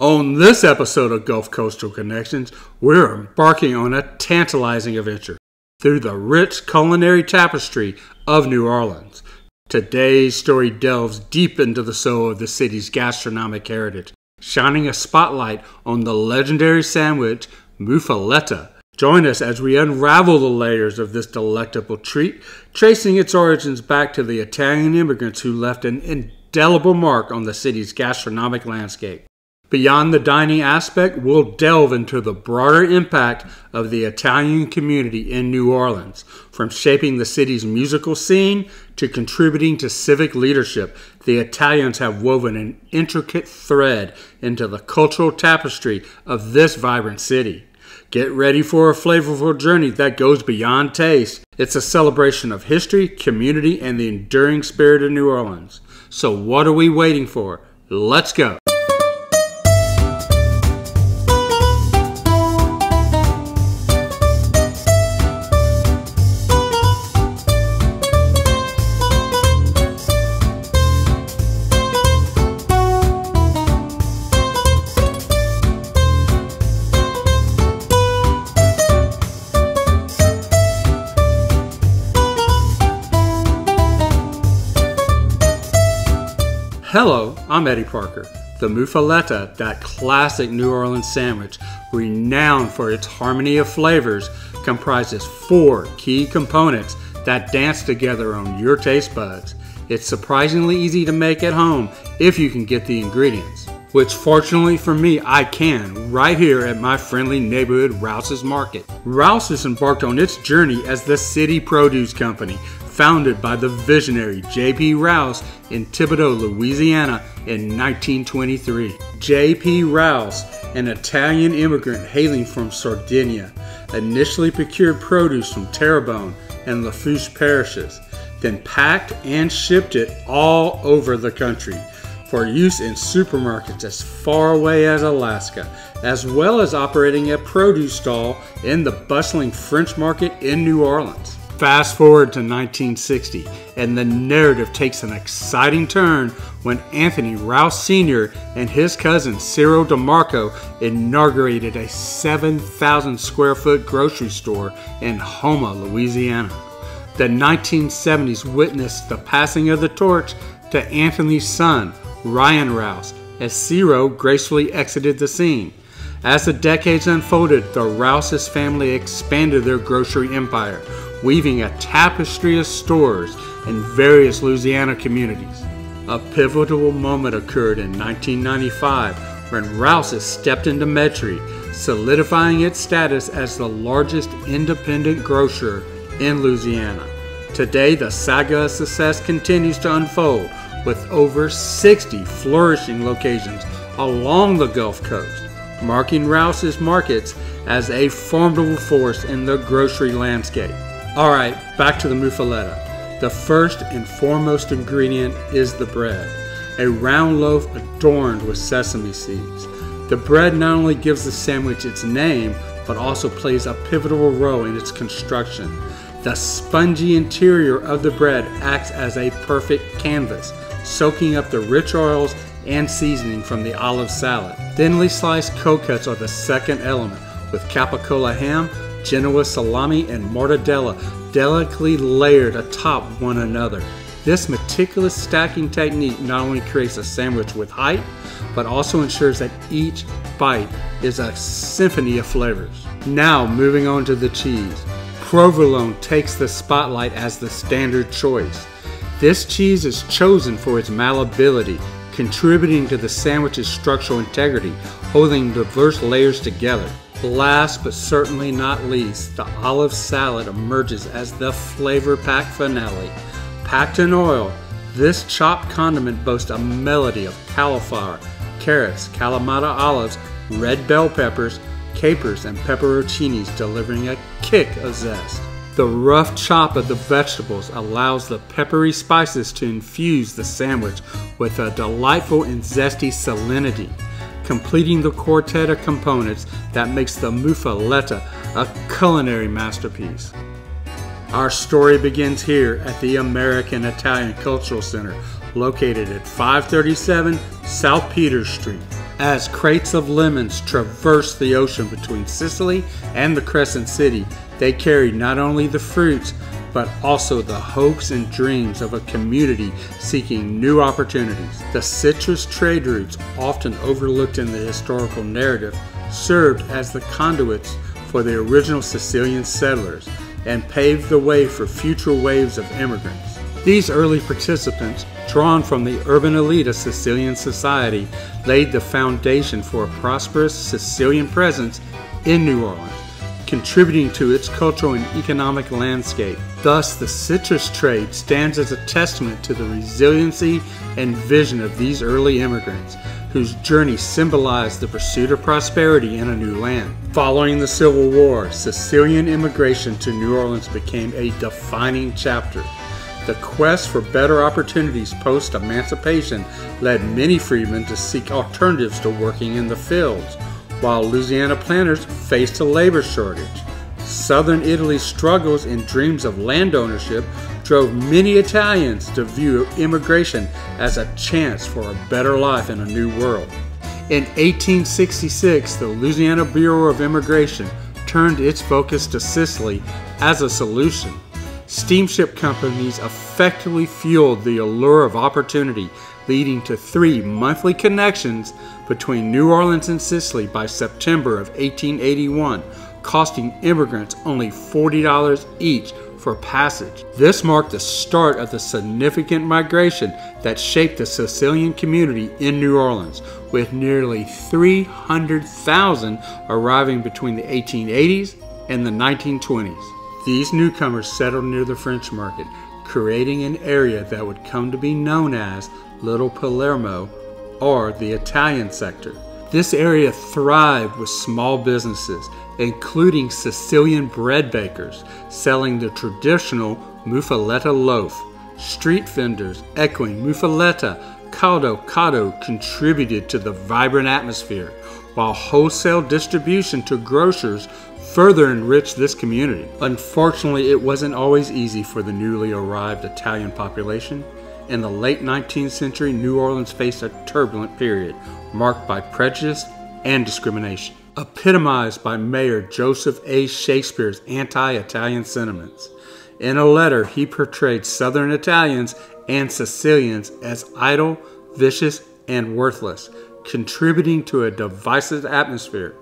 On this episode of Gulf Coastal Connections, we're embarking on a tantalizing adventure through the rich culinary tapestry of New Orleans. Today's story delves deep into the soul of the city's gastronomic heritage, shining a spotlight on the legendary sandwich muffaletta. Join us as we unravel the layers of this delectable treat, tracing its origins back to the Italian immigrants who left an indelible mark on the city's gastronomic landscape. Beyond the dining aspect, we'll delve into the broader impact of the Italian community in New Orleans, from shaping the city's musical scene to contributing to civic leadership. The Italians have woven an intricate thread into the cultural tapestry of this vibrant city. Get ready for a flavorful journey that goes beyond taste. It's a celebration of history, community, and the enduring spirit of New Orleans. So, what are we waiting for? Let's go. I'm Eddie Parker. The muffaletta, that classic New Orleans sandwich, renowned for its harmony of flavors, comprises four key components that dance together on your taste buds. It's surprisingly easy to make at home if you can get the ingredients, which fortunately for me I can right here at my friendly neighborhood Rouse's Market. Rouse's embarked on its journey as the city produce company, founded by the visionary J.P. Rouse in Thibodaux, Louisiana in 1923. J.P. Rouse, an Italian immigrant hailing from Sardinia, initially procured produce from Terrebonne and Lafourche parishes, then packed and shipped it all over the country for use in supermarkets as far away as Alaska, as well as operating a produce stall in the bustling French market in New Orleans. Fast forward to 1960, and the narrative takes an exciting turn when Anthony Rouse Sr. and his cousin Cyril DeMarco inaugurated a 7,000 square foot grocery store in Houma, Louisiana. The 1970s witnessed the passing of the torch to Anthony's son, Ryan Rouse, as Ciro gracefully exited the scene. As the decades unfolded, the Rouse's family expanded their grocery empire weaving a tapestry of stores in various Louisiana communities. A pivotal moment occurred in 1995 when Rouse's stepped into Metairie, solidifying its status as the largest independent grocer in Louisiana. Today, the saga of success continues to unfold with over 60 flourishing locations along the Gulf Coast, marking Rouse's markets as a formidable force in the grocery landscape. All right, back to the muffaletta. The first and foremost ingredient is the bread, a round loaf adorned with sesame seeds. The bread not only gives the sandwich its name, but also plays a pivotal role in its construction. The spongy interior of the bread acts as a perfect canvas, soaking up the rich oils and seasoning from the olive salad. Thinly sliced coquettes are the second element, with capicola ham, Genoa salami, and mortadella delicately layered atop one another. This meticulous stacking technique not only creates a sandwich with height, but also ensures that each bite is a symphony of flavors. Now, moving on to the cheese. Provolone takes the spotlight as the standard choice. This cheese is chosen for its malleability, contributing to the sandwich's structural integrity, holding diverse layers together. Last but certainly not least, the olive salad emerges as the flavor packed finale. Packed in oil, this chopped condiment boasts a melody of cauliflower, carrots, Kalamata olives, red bell peppers, capers, and pepperoncinis, delivering a kick of zest. The rough chop of the vegetables allows the peppery spices to infuse the sandwich with a delightful and zesty salinity completing the quartet of components that makes the muffaletta a culinary masterpiece. Our story begins here at the American Italian Cultural Center, located at 537 South Peters Street. As crates of lemons traverse the ocean between Sicily and the Crescent City, they carry not only the fruits, but also the hopes and dreams of a community seeking new opportunities. The citrus trade routes, often overlooked in the historical narrative, served as the conduits for the original Sicilian settlers and paved the way for future waves of immigrants. These early participants, drawn from the urban elite of Sicilian society, laid the foundation for a prosperous Sicilian presence in New Orleans contributing to its cultural and economic landscape. Thus, the citrus trade stands as a testament to the resiliency and vision of these early immigrants, whose journey symbolized the pursuit of prosperity in a new land. Following the Civil War, Sicilian immigration to New Orleans became a defining chapter. The quest for better opportunities post emancipation led many freedmen to seek alternatives to working in the fields while Louisiana planters faced a labor shortage. Southern Italy's struggles and dreams of land ownership drove many Italians to view immigration as a chance for a better life in a new world. In 1866, the Louisiana Bureau of Immigration turned its focus to Sicily as a solution. Steamship companies effectively fueled the allure of opportunity, leading to three monthly connections between New Orleans and Sicily by September of 1881, costing immigrants only $40 each for passage. This marked the start of the significant migration that shaped the Sicilian community in New Orleans, with nearly 300,000 arriving between the 1880s and the 1920s. These newcomers settled near the French market, creating an area that would come to be known as Little Palermo or the Italian sector. This area thrived with small businesses, including Sicilian bread bakers selling the traditional muffaletta loaf. Street vendors echoing muffaletta, caldo, cotto contributed to the vibrant atmosphere, while wholesale distribution to grocers further enriched this community. Unfortunately, it wasn't always easy for the newly arrived Italian population. In the late 19th century, New Orleans faced a turbulent period marked by prejudice and discrimination, epitomized by Mayor Joseph A. Shakespeare's anti Italian sentiments. In a letter, he portrayed Southern Italians and Sicilians as idle, vicious, and worthless, contributing to a divisive atmosphere.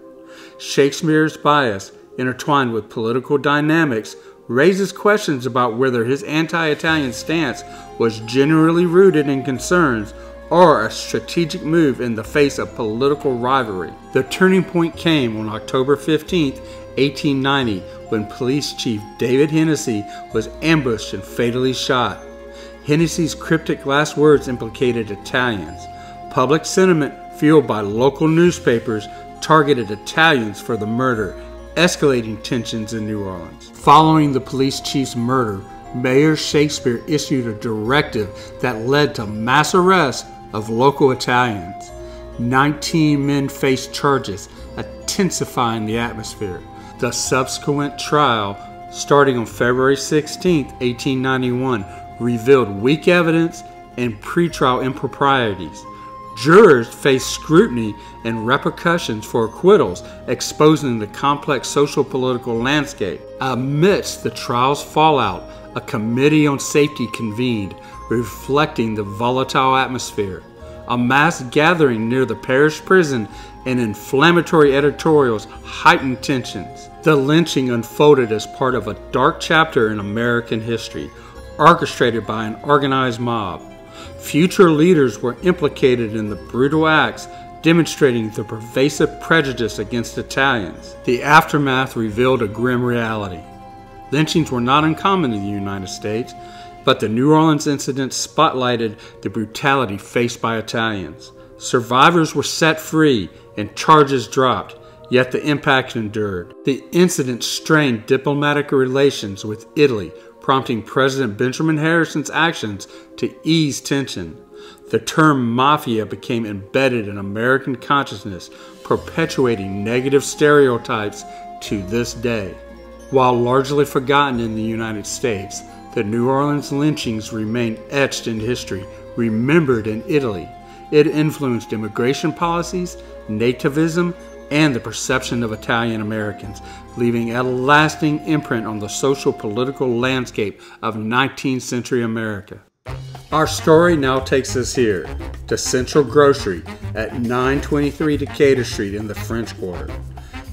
Shakespeare's bias, intertwined with political dynamics, raises questions about whether his anti Italian stance was genuinely rooted in concerns or a strategic move in the face of political rivalry. The turning point came on October 15, 1890, when police chief David Hennessy was ambushed and fatally shot. Hennessy's cryptic last words implicated Italians. Public sentiment, fueled by local newspapers, targeted Italians for the murder, escalating tensions in New Orleans. Following the police chief's murder, Mayor Shakespeare issued a directive that led to mass arrests of local Italians. 19 men faced charges, intensifying the atmosphere. The subsequent trial, starting on February 16, 1891, revealed weak evidence and pretrial improprieties. Jurors faced scrutiny and repercussions for acquittals, exposing the complex social political landscape. Amidst the trial's fallout, a committee on safety convened, reflecting the volatile atmosphere. A mass gathering near the parish prison and inflammatory editorials heightened tensions. The lynching unfolded as part of a dark chapter in American history, orchestrated by an organized mob. Future leaders were implicated in the brutal acts, demonstrating the pervasive prejudice against Italians. The aftermath revealed a grim reality. Lynchings were not uncommon in the United States, but the New Orleans incident spotlighted the brutality faced by Italians. Survivors were set free and charges dropped, yet the impact endured. The incident strained diplomatic relations with Italy, prompting President Benjamin Harrison's actions to ease tension. The term mafia became embedded in American consciousness, perpetuating negative stereotypes to this day. While largely forgotten in the United States, the New Orleans lynchings remain etched in history, remembered in Italy. It influenced immigration policies, nativism, and the perception of Italian Americans, leaving a lasting imprint on the social political landscape of 19th century America. Our story now takes us here to Central Grocery at 923 Decatur Street in the French Quarter.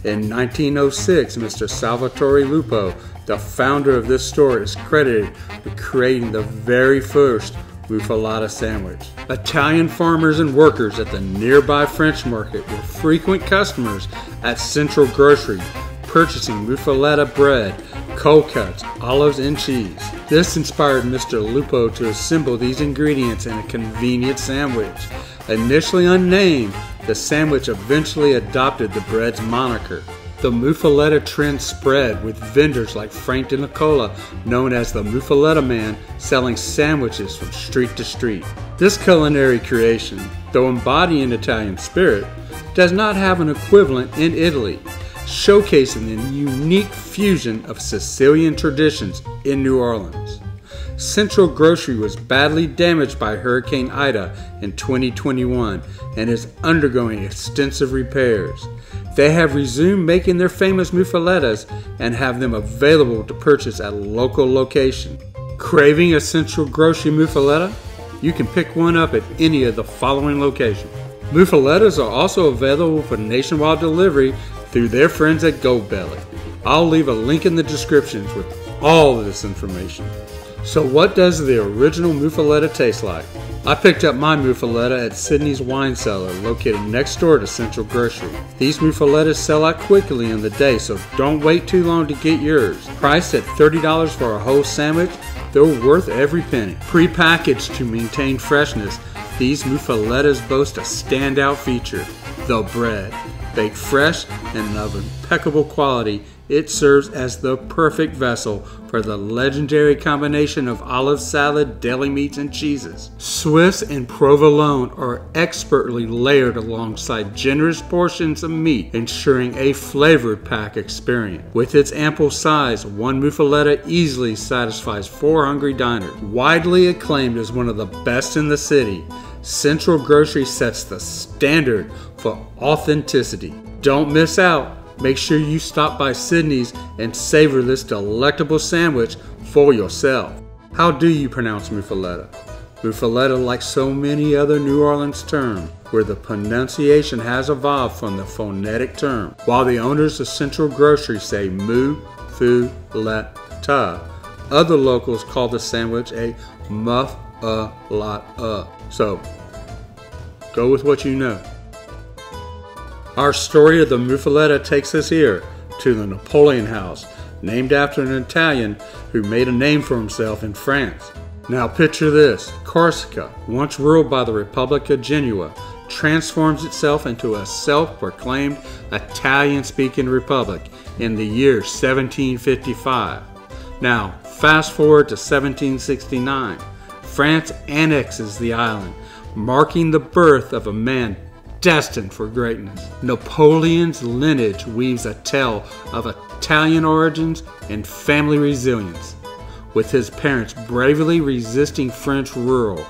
In 1906, Mr. Salvatore Lupo, the founder of this store, is credited with creating the very first muffaletta sandwich. Italian farmers and workers at the nearby French market were frequent customers at Central Grocery, purchasing muffaletta bread, cold cuts, olives, and cheese. This inspired Mr. Lupo to assemble these ingredients in a convenient sandwich. Initially unnamed, the sandwich eventually adopted the bread's moniker. The Muffaletta trend spread with vendors like Frank DeNicola, known as the Muffaletta Man, selling sandwiches from street to street. This culinary creation, though embodying Italian spirit, does not have an equivalent in Italy, showcasing the unique fusion of Sicilian traditions in New Orleans. Central Grocery was badly damaged by Hurricane Ida in 2021 and is undergoing extensive repairs. They have resumed making their famous muffalettas and have them available to purchase at a local location. Craving a Central Grocery muffaletta? You can pick one up at any of the following locations. Muffalettas are also available for nationwide delivery through their friends at Goldbelly. I'll leave a link in the descriptions with all of this information. So what does the original muffaletta taste like? I picked up my muffaletta at Sidney's Wine Cellar, located next door to Central Grocery. These muffalettas sell out quickly in the day, so don't wait too long to get yours. Priced at $30 for a whole sandwich, they're worth every penny. Pre-packaged to maintain freshness, these muffalettas boast a standout feature, the bread. Baked fresh and of impeccable quality, it serves as the perfect vessel for the legendary combination of olive salad, deli meats, and cheeses. Swiss and provolone are expertly layered alongside generous portions of meat, ensuring a flavored pack experience. With its ample size, one muffaletta easily satisfies four hungry diners. Widely acclaimed as one of the best in the city, Central Grocery sets the standard for authenticity. Don't miss out Make sure you stop by Sidney's and savor this delectable sandwich for yourself. How do you pronounce muffaletta? Muffaletta, like so many other New Orleans terms, where the pronunciation has evolved from the phonetic term, while the owners of Central Grocery say mu, other locals call the sandwich a muff a lot. So, go with what you know. Our story of the Muffaletta takes us here to the Napoleon House, named after an Italian who made a name for himself in France. Now picture this Corsica, once ruled by the Republic of Genoa, transforms itself into a self proclaimed Italian speaking republic in the year 1755. Now, fast forward to 1769. France annexes the island, marking the birth of a man destined for greatness. Napoleon's lineage weaves a tale of Italian origins and family resilience, with his parents bravely resisting French rule,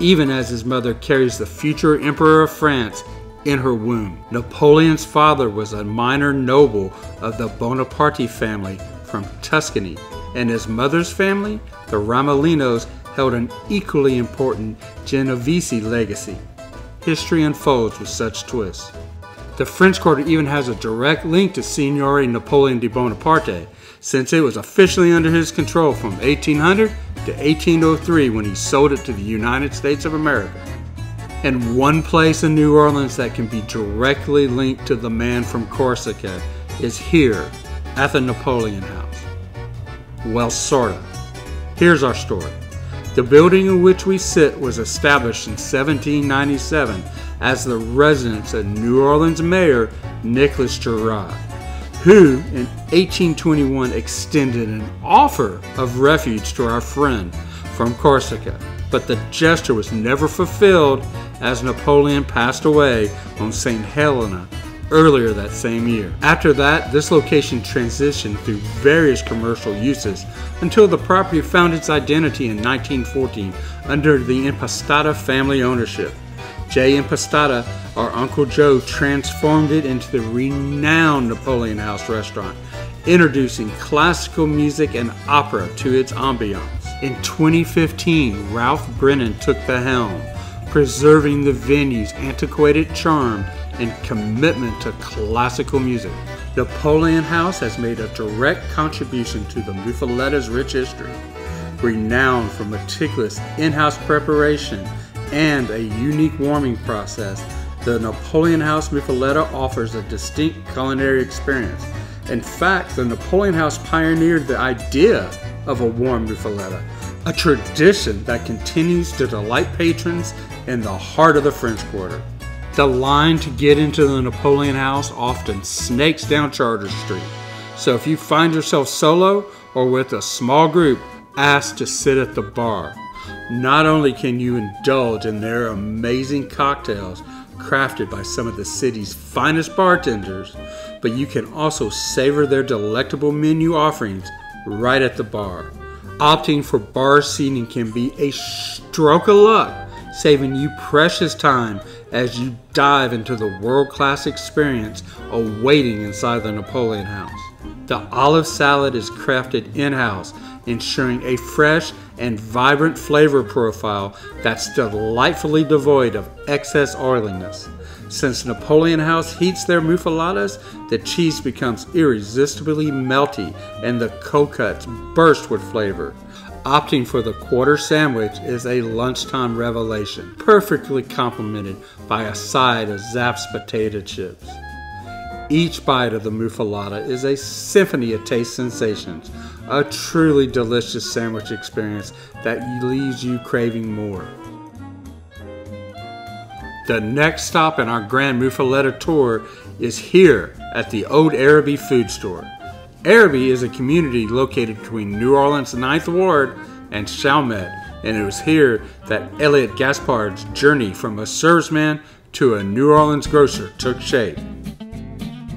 even as his mother carries the future Emperor of France in her womb. Napoleon's father was a minor noble of the Bonaparte family from Tuscany, and his mother's family, the Ramolinos, held an equally important Genovese legacy history unfolds with such twists. The French Quarter even has a direct link to Signore Napoleon de Bonaparte, since it was officially under his control from 1800 to 1803 when he sold it to the United States of America. And one place in New Orleans that can be directly linked to the man from Corsica is here at the Napoleon House. Well, sorta. Here's our story. The building in which we sit was established in 1797 as the residence of New Orleans Mayor Nicholas Girard, who in 1821 extended an offer of refuge to our friend from Corsica. But the gesture was never fulfilled as Napoleon passed away on St. Helena earlier that same year. After that, this location transitioned through various commercial uses until the property found its identity in 1914 under the Impastato family ownership. Jay Impastato, our Uncle Joe, transformed it into the renowned Napoleon House restaurant, introducing classical music and opera to its ambiance. In 2015, Ralph Brennan took the helm, preserving the venue's antiquated charm and commitment to classical music. Napoleon House has made a direct contribution to the Muffaletta's rich history, renowned for meticulous in-house preparation and a unique warming process. The Napoleon House Muffaletta offers a distinct culinary experience. In fact, the Napoleon House pioneered the idea of a warm Muffaletta, a tradition that continues to delight patrons in the heart of the French Quarter. The line to get into the Napoleon House often snakes down Chartres Street. So if you find yourself solo or with a small group, ask to sit at the bar. Not only can you indulge in their amazing cocktails crafted by some of the city's finest bartenders, but you can also savor their delectable menu offerings right at the bar. Opting for bar seating can be a stroke of luck, saving you precious time as you dive into the world class experience awaiting inside the Napoleon House. The olive salad is crafted in house, ensuring a fresh and vibrant flavor profile that's delightfully devoid of excess oiliness. Since Napoleon House heats their muffalettas, the cheese becomes irresistibly melty and the cold cuts burst with flavor. Opting for the quarter sandwich is a lunchtime revelation, perfectly complemented by a side of Zapp's potato chips. Each bite of the muffaletta is a symphony of taste sensations, a truly delicious sandwich experience that leaves you craving more. The next stop in our Grand Muffaletta tour is here at the Old Arabi Food Store. Arabi is a community located between New Orleans' 9th Ward and Chalmette, and it was here that Elliot Gaspard's journey from a serviceman to a New Orleans grocer took shape.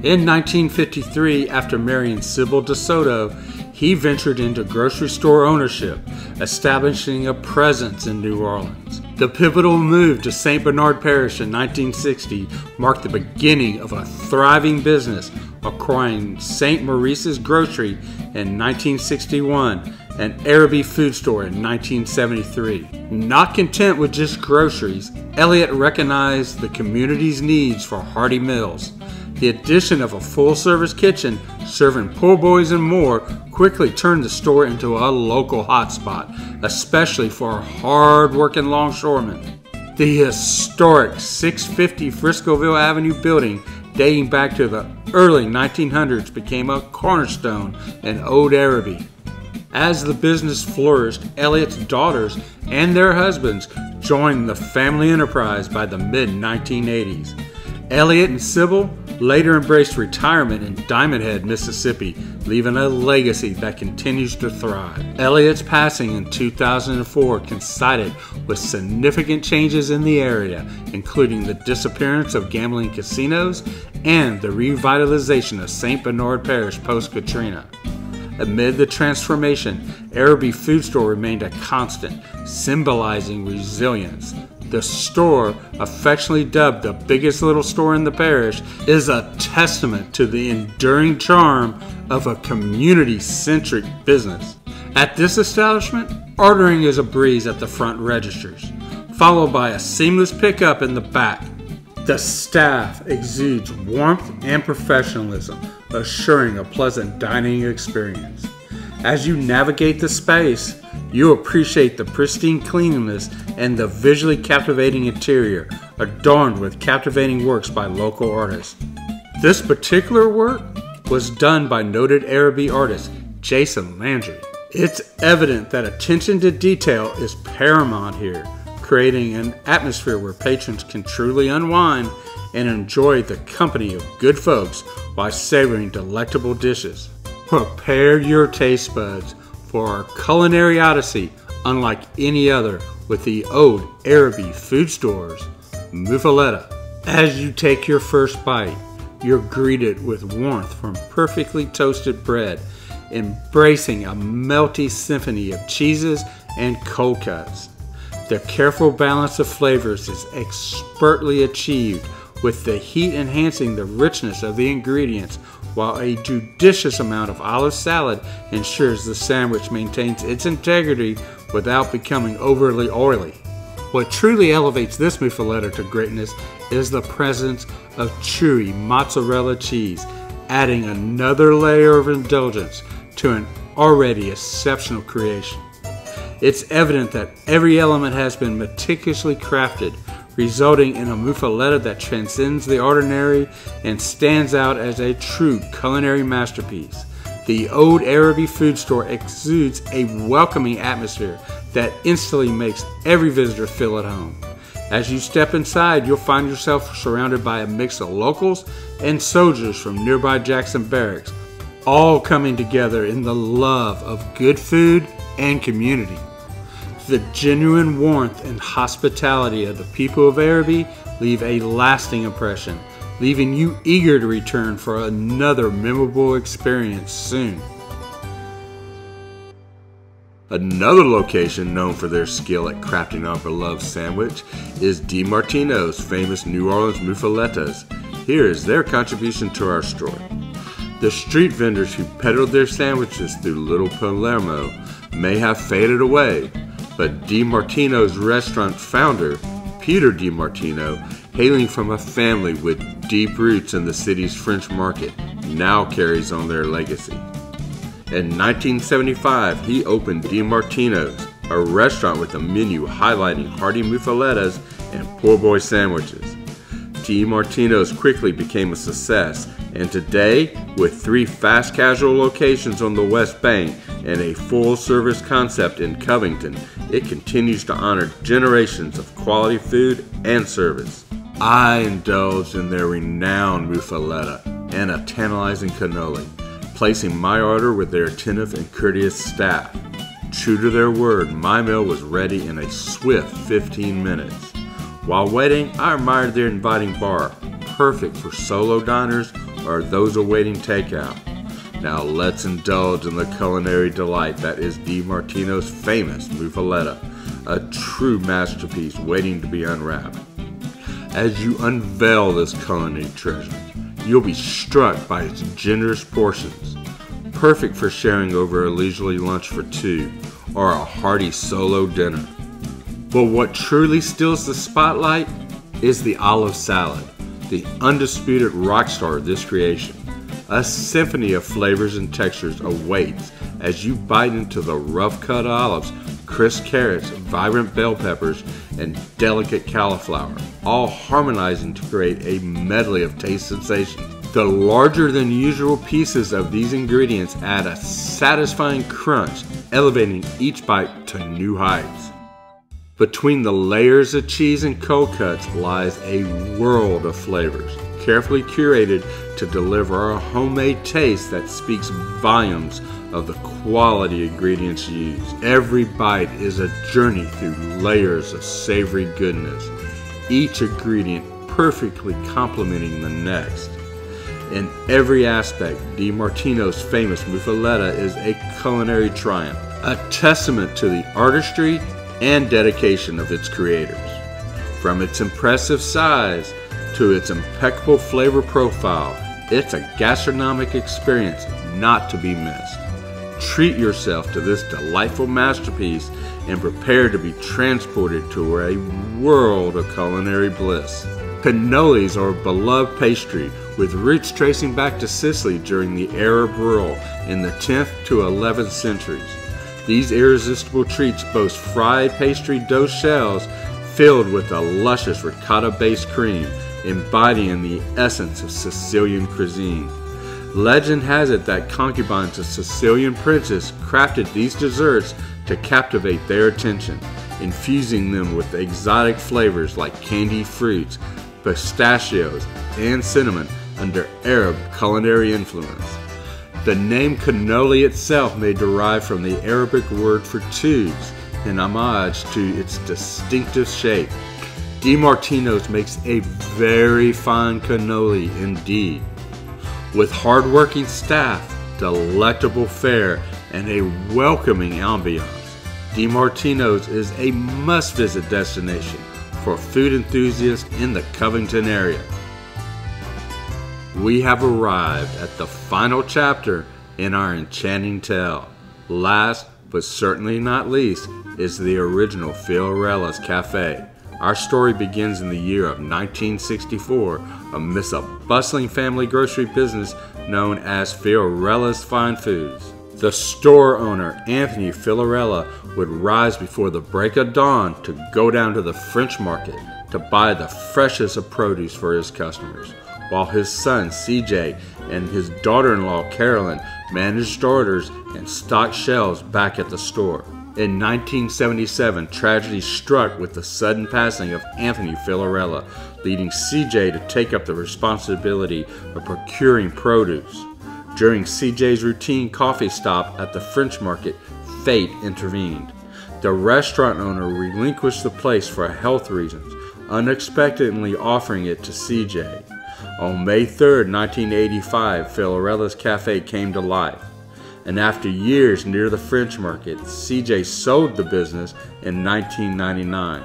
In 1953, after marrying Sybil DeSoto, he ventured into grocery store ownership, establishing a presence in New Orleans. The pivotal move to St. Bernard Parish in 1960 marked the beginning of a thriving business, acquiring St. Maurice's Grocery in 1961 and Arabi Food Store in 1973. Not content with just groceries, Elliot recognized the community's needs for hearty meals. The addition of a full service kitchen serving poor boys and more quickly turned the store into a local hotspot, especially for hard working longshoremen. The historic 650 Friscoville Avenue building, dating back to the early 1900s, became a cornerstone in Old Arabi. As the business flourished, Elliot's daughters and their husbands joined the family enterprise by the mid 1980s. Elliot and Sybil later embraced retirement in Diamond Head, Mississippi, leaving a legacy that continues to thrive. Elliot's passing in 2004 coincided with significant changes in the area, including the disappearance of gambling casinos and the revitalization of St. Bernard Parish post Katrina. Amid the transformation, Arabi Food Store remained a constant, symbolizing resilience. The store, affectionately dubbed the biggest little store in the parish, is a testament to the enduring charm of a community centric business. At this establishment, ordering is a breeze at the front registers, followed by a seamless pickup in the back. The staff exudes warmth and professionalism, assuring a pleasant dining experience. As you navigate the space, you appreciate the pristine cleanliness and the visually captivating interior, adorned with captivating works by local artists. This particular work was done by noted Arabi artist Jason Landry. It's evident that attention to detail is paramount here creating an atmosphere where patrons can truly unwind and enjoy the company of good folks while savoring delectable dishes. Prepare your taste buds for our culinary odyssey unlike any other with the Old Arabi Food Store's Muffaletta. As you take your first bite, you're greeted with warmth from perfectly toasted bread, embracing a melty symphony of cheeses and cold cuts. The careful balance of flavors is expertly achieved with the heat enhancing the richness of the ingredients while a judicious amount of olive salad ensures the sandwich maintains its integrity without becoming overly oily. What truly elevates this muffaletta to greatness is the presence of chewy mozzarella cheese, adding another layer of indulgence to an already exceptional creation. It's evident that every element has been meticulously crafted, resulting in a muffaletta that transcends the ordinary and stands out as a true culinary masterpiece. The Old Arabi food store exudes a welcoming atmosphere that instantly makes every visitor feel at home. As you step inside, you'll find yourself surrounded by a mix of locals and soldiers from nearby Jackson Barracks, all coming together in the love of good food and community. The genuine warmth and hospitality of the people of Arabi leave a lasting impression, leaving you eager to return for another memorable experience soon. Another location known for their skill at crafting our beloved sandwich is DiMartino's famous New Orleans Muffalettas. Here is their contribution to our story. The street vendors who peddled their sandwiches through Little Palermo may have faded away, but DiMartino's restaurant founder, Peter DiMartino, hailing from a family with deep roots in the city's French market, now carries on their legacy. In 1975, he opened DiMartino's, a restaurant with a menu highlighting hearty muffalettas and poor boy sandwiches. DiMartino's quickly became a success, and today, with three fast casual locations on the West Bank and a full service concept in Covington, it continues to honor generations of quality food and service. I indulged in their renowned muffaletta and a tantalizing cannoli, placing my order with their attentive and courteous staff. True to their word, my meal was ready in a swift 15 minutes. While waiting, I admired their inviting bar, perfect for solo diners or those awaiting takeout. Now let's indulge in the culinary delight that is DiMartino's famous muffaletta, a true masterpiece waiting to be unwrapped. As you unveil this culinary treasure, you'll be struck by its generous portions, perfect for sharing over a leisurely lunch for two or a hearty solo dinner. But what truly steals the spotlight is the olive salad, the undisputed rock star of this creation. A symphony of flavors and textures awaits as you bite into the rough cut olives, crisp carrots, vibrant bell peppers, and delicate cauliflower, all harmonizing to create a medley of taste sensations. The larger than usual pieces of these ingredients add a satisfying crunch, elevating each bite to new heights. Between the layers of cheese and cold cuts lies a world of flavors, carefully curated to deliver a homemade taste that speaks volumes of the quality ingredients used. Every bite is a journey through layers of savory goodness, each ingredient perfectly complementing the next. In every aspect, DiMartino's famous muffaletta is a culinary triumph, a testament to the artistry and dedication of its creators. From its impressive size to its impeccable flavor profile, it's a gastronomic experience not to be missed. Treat yourself to this delightful masterpiece and prepare to be transported to a world of culinary bliss. Cannolis are a beloved pastry with roots tracing back to Sicily during the Arab rule in the 10th to 11th centuries. These irresistible treats boast fried pastry dough shells filled with a luscious ricotta based cream, embodying the essence of Sicilian cuisine. Legend has it that concubines of Sicilian princes crafted these desserts to captivate their attention, infusing them with exotic flavors like candied fruits, pistachios, and cinnamon under Arab culinary influence. The name cannoli itself may derive from the Arabic word for tubes, in homage to its distinctive shape. DiMartino's makes a very fine cannoli indeed. With hardworking staff, delectable fare, and a welcoming ambiance, DiMartino's is a must visit destination for food enthusiasts in the Covington area. We have arrived at the final chapter in our enchanting tale. Last, but certainly not least, is the original Fiorella's Cafe. Our story begins in the year of 1964 amidst a bustling family grocery business known as Fiorella's Fine Foods. The store owner, Anthony Fiorella, would rise before the break of dawn to go down to the French market to buy the freshest of produce for his customers, while his son, CJ, and his daughter in law, Carolyn, managed orders and stocked shelves back at the store. In 1977, tragedy struck with the sudden passing of Anthony Fiorella, leading CJ to take up the responsibility of procuring produce. During CJ's routine coffee stop at the French Market, fate intervened. The restaurant owner relinquished the place for health reasons, unexpectedly offering it to CJ. On May 3, 1985, Fiorella's Cafe came to life. And after years near the French Market, CJ sold the business in 1999.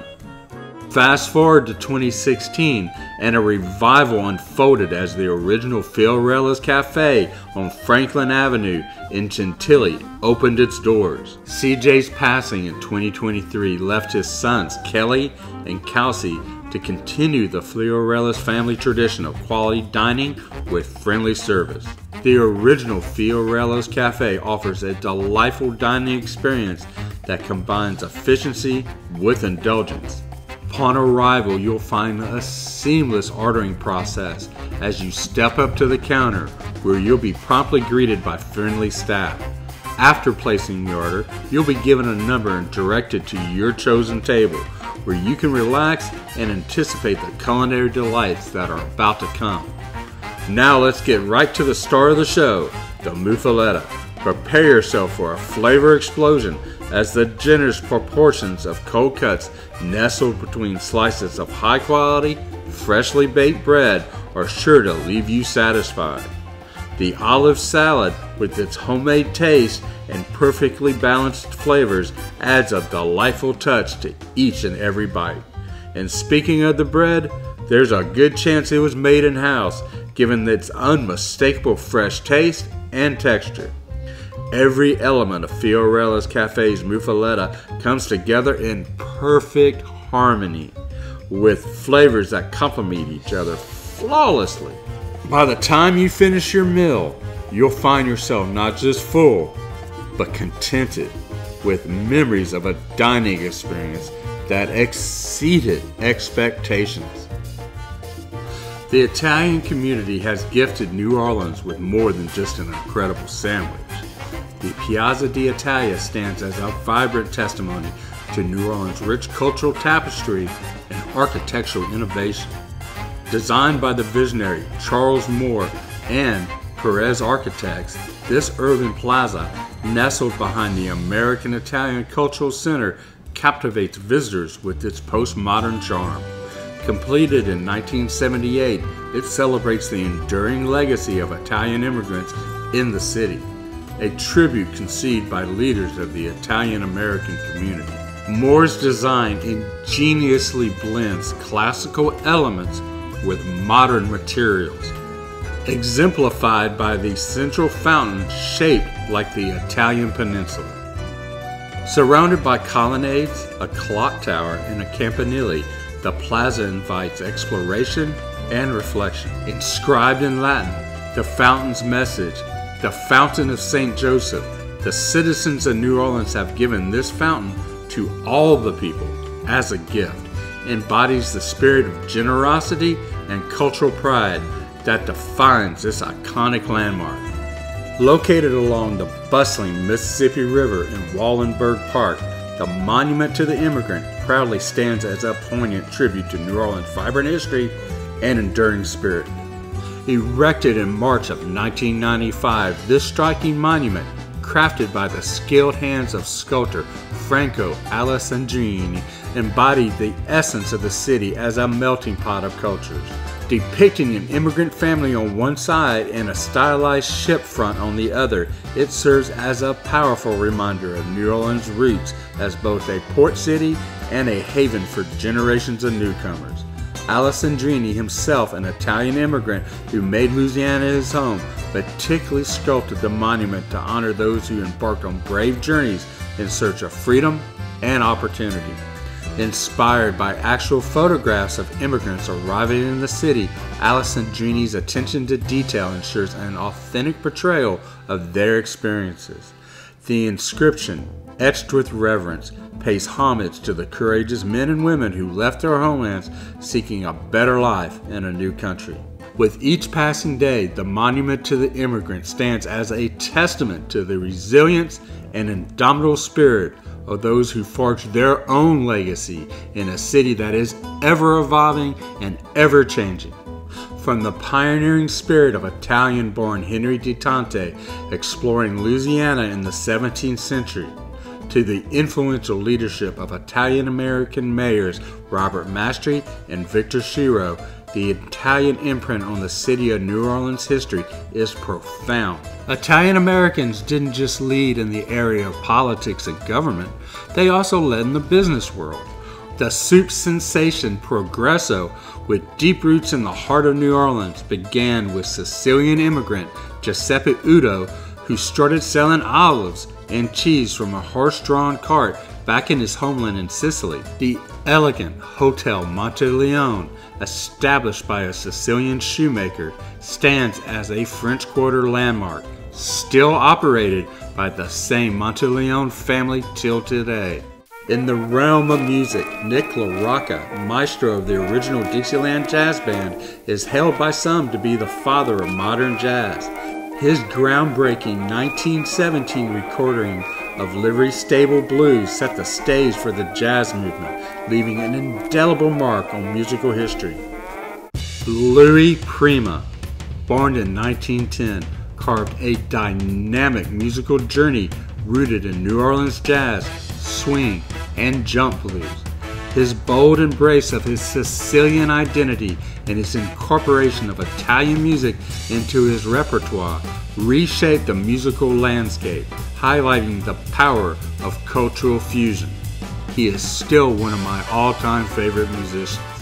Fast forward to 2016, and a revival unfolded as the original Fiorella's Cafe on Franklin Avenue in Gentilly opened its doors. CJ's passing in 2023 left his sons, Kelly and Kelsey, to continue the Fiorella's family tradition of quality dining with friendly service. The original Fiorella's Cafe offers a delightful dining experience that combines efficiency with indulgence. Upon arrival, you'll find a seamless ordering process as you step up to the counter where you'll be promptly greeted by friendly staff. After placing your order, you'll be given a number and directed to your chosen table where you can relax and anticipate the culinary delights that are about to come. Now let's get right to the star of the show, the muffaletta. Prepare yourself for a flavor explosion as the generous proportions of cold cuts nestled between slices of high quality, freshly baked bread are sure to leave you satisfied. The olive salad, with its homemade taste and perfectly balanced flavors, adds a delightful touch to each and every bite. And speaking of the bread, there's a good chance it was made in house, given its unmistakable fresh taste and texture. Every element of Fiorella's Cafe's muffaletta comes together in perfect harmony with flavors that complement each other flawlessly. By the time you finish your meal, you'll find yourself not just full, but contented with memories of a dining experience that exceeded expectations. The Italian community has gifted New Orleans with more than just an incredible sandwich. The Piazza d'Italia stands as a vibrant testimony to New Orleans' rich cultural tapestry and architectural innovation. Designed by the visionary Charles Moore and Perez Architects, this urban plaza, nestled behind the American Italian Cultural Center, captivates visitors with its postmodern charm. Completed in 1978, it celebrates the enduring legacy of Italian immigrants in the city a tribute conceived by leaders of the Italian American community. Moore's design ingeniously blends classical elements with modern materials, exemplified by the central fountain shaped like the Italian peninsula. Surrounded by colonnades, a clock tower, and a campanile, the plaza invites exploration and reflection. Inscribed in Latin, the fountain's message the Fountain of St. Joseph. The citizens of New Orleans have given this fountain to all the people as a gift. Embodies the spirit of generosity and cultural pride that defines this iconic landmark. Located along the bustling Mississippi River in Woldenberg Park, the Monument to the Immigrant proudly stands as a poignant tribute to New Orleans' vibrant history and enduring spirit. Erected in March of 1995, this striking monument, crafted by the skilled hands of sculptor Franco Alessandrini, embodied the essence of the city as a melting pot of cultures. Depicting an immigrant family on one side and a stylized ship front on the other, it serves as a powerful reminder of New Orleans' roots as both a port city and a haven for generations of newcomers. Alessandrini, himself an Italian immigrant who made Louisiana his home, meticulously sculpted the monument to honor those who embarked on brave journeys in search of freedom and opportunity. Inspired by actual photographs of immigrants arriving in the city, Alessandrini's attention to detail ensures an authentic portrayal of their experiences. The inscription, etched with reverence, pays homage to the courageous men and women who left their homelands seeking a better life in a new country. With each passing day, the monument to the immigrant stands as a testament to the resilience and indomitable spirit of those who forged their own legacy in a city that is ever evolving and ever changing. From the pioneering spirit of Italian born Henry de Tonti exploring Louisiana in the 17th century, to the influential leadership of Italian American mayors Robert Maestri and Victor Schiro, the Italian imprint on the city of New Orleans history is profound. Italian Americans didn't just lead in the area of politics and government, they also led in the business world. The soup sensation Progresso, with deep roots in the heart of New Orleans, began with Sicilian immigrant Giuseppe Uddo, who started selling olives and cheese from a horse drawn cart back in his homeland in Sicily. The elegant Hotel Monteleone established by a Sicilian shoemaker, stands as a French Quarter landmark, still operated by the same Monteleone family till today. In the realm of music, Nick LaRocca, maestro of the original Dixieland Jazz Band, is held by some to be the father of modern jazz. His groundbreaking 1917 recording of Livery Stable Blues set the stage for the jazz movement, leaving an indelible mark on musical history. Louis Prima, born in 1910, carved a dynamic musical journey rooted in New Orleans jazz, swing, and jump blues. His bold embrace of his Sicilian identity and his incorporation of Italian music into his repertoire reshaped the musical landscape, highlighting the power of cultural fusion. He is still one of my all time favorite musicians.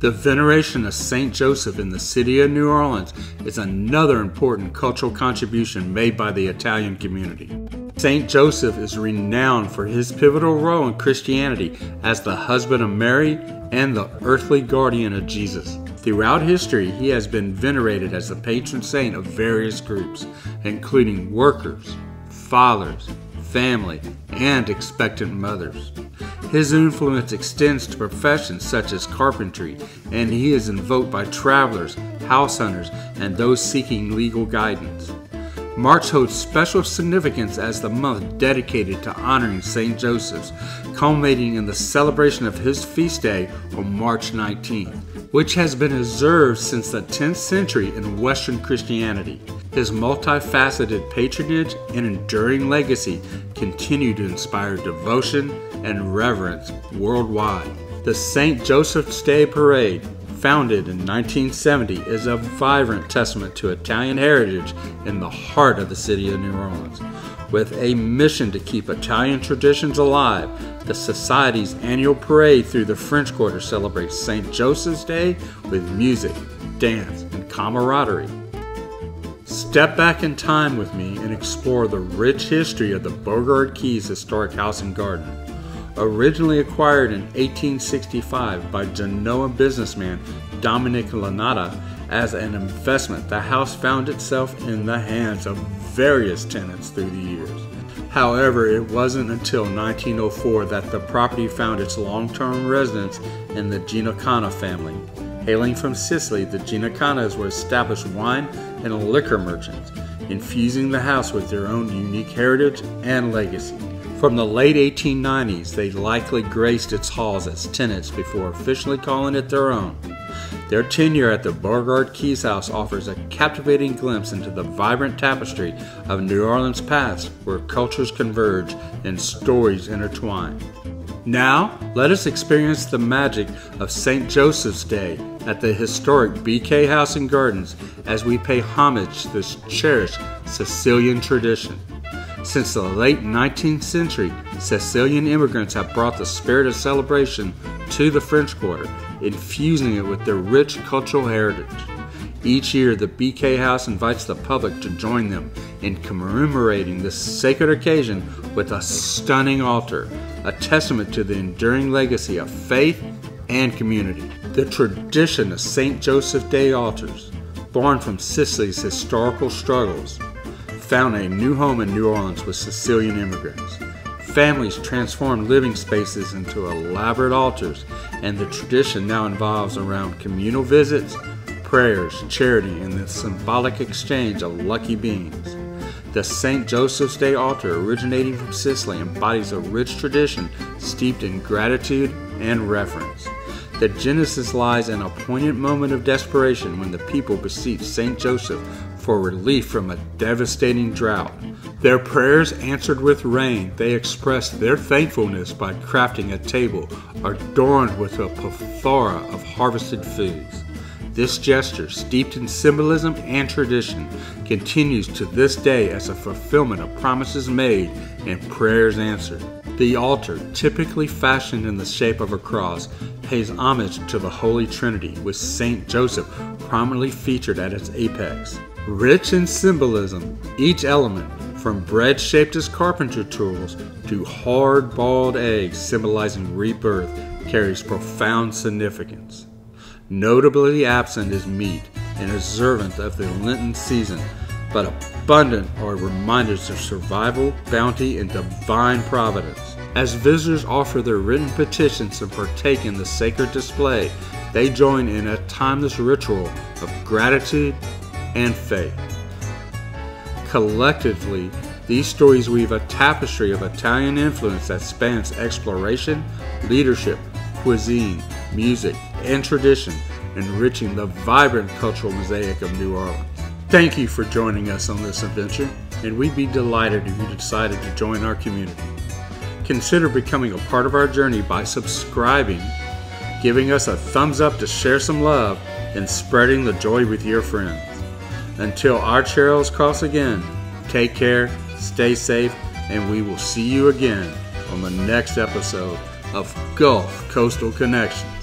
The veneration of St. Joseph in the city of New Orleans is another important cultural contribution made by the Italian community. St. Joseph is renowned for his pivotal role in Christianity as the husband of Mary and the earthly guardian of Jesus. Throughout history, he has been venerated as the patron saint of various groups, including workers, fathers, family, and expectant mothers. His influence extends to professions such as carpentry, and he is invoked by travelers, house hunters, and those seeking legal guidance. March holds special significance as the month dedicated to honoring St. Joseph's, culminating in the celebration of his feast day on March 19th, which has been observed since the 10th century in Western Christianity. His multifaceted patronage and enduring legacy continue to inspire devotion and reverence worldwide. The St. Joseph's Day Parade, founded in 1970, is a vibrant testament to Italian heritage in the heart of the city of New Orleans. With a mission to keep Italian traditions alive, the Society's annual parade through the French Quarter celebrates St. Joseph's Day with music, dance, and camaraderie. Step back in time with me and explore the rich history of the Beauregard-Keyes Historic House and Garden. Originally acquired in 1865 by Genoa businessman Dominic Lanata as an investment, the house found itself in the hands of various tenants through the years. However, it wasn't until 1904 that the property found its long term residence in the Giacona family. Hailing from Sicily, the Giaconas were established wine and liquor merchants, infusing the house with their own unique heritage and legacy. From the late 1890s, they likely graced its halls as tenants before officially calling it their own. Their tenure at the Beauregard-Keyes House offers a captivating glimpse into the vibrant tapestry of New Orleans' past, where cultures converge and stories intertwine. Now, let us experience the magic of St. Joseph's Day at the historic BK House and Gardens as we pay homage to this cherished Sicilian tradition. Since the late 19th century, Sicilian immigrants have brought the spirit of celebration to the French Quarter, infusing it with their rich cultural heritage. Each year, the BK House invites the public to join them in commemorating this sacred occasion with a stunning altar, a testament to the enduring legacy of faith and community. The tradition of St. Joseph Day altars, born from Sicily's historical struggles, found a new home in New Orleans with Sicilian immigrants. Families transformed living spaces into elaborate altars, and the tradition now involves around communal visits prayers, charity, and the symbolic exchange of lucky beans. The St. Joseph's Day altar, originating from Sicily, embodies a rich tradition steeped in gratitude and reverence. The genesis lies in a poignant moment of desperation when the people beseech St. Joseph for relief from a devastating drought. Their prayers answered with rain, they expressed their thankfulness by crafting a table adorned with a plethora of harvested foods. This gesture, steeped in symbolism and tradition, continues to this day as a fulfillment of promises made and prayers answered. The altar, typically fashioned in the shape of a cross, pays homage to the Holy Trinity, with Saint Joseph prominently featured at its apex. Rich in symbolism, each element, from bread shaped as carpenter tools to hard boiled eggs symbolizing rebirth, carries profound significance. Notably absent is meat, an observant of the Lenten season, but abundant are reminders of survival, bounty, and divine providence. As visitors offer their written petitions and partake in the sacred display, they join in a timeless ritual of gratitude and faith. Collectively, these stories weave a tapestry of Italian influence that spans exploration, leadership, cuisine, music, and tradition, enriching the vibrant cultural mosaic of New Orleans. Thank you for joining us on this adventure, and we'd be delighted if you decided to join our community. Consider becoming a part of our journey by subscribing, giving us a thumbs up to share some love, and spreading the joy with your friends. Until our trails cross again, take care, stay safe, and we will see you again on the next episode of Gulf Coastal Connection.